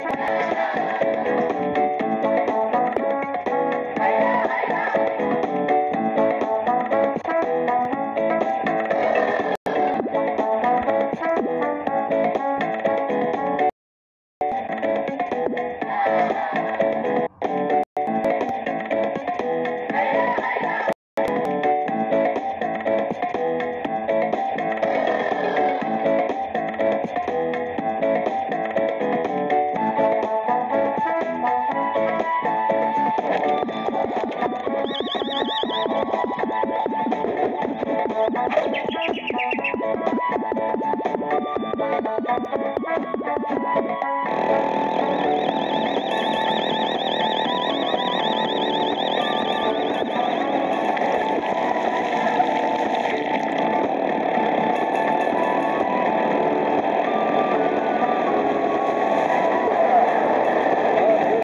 you